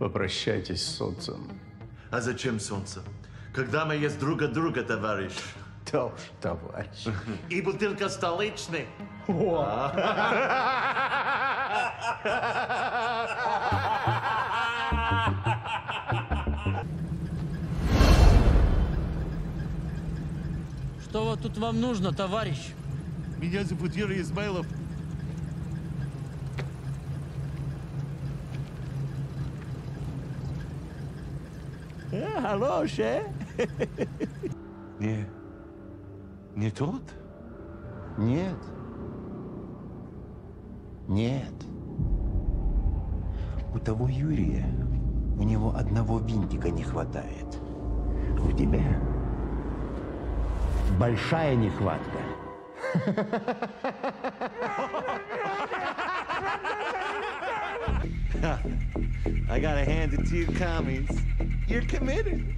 Попрощайтесь с солнцем. А зачем солнце? Когда мы есть друг от друга, товарищ. Да уж, товарищ. И бутылка столичный. Что вот тут вам нужно, товарищ? Меня зовут Юрий Измайлов. Не, не тот? Нет. Нет. У того Юрия, у него одного винтика не хватает. У тебя большая нехватка. I gotta hand it to you, commies. You're committed.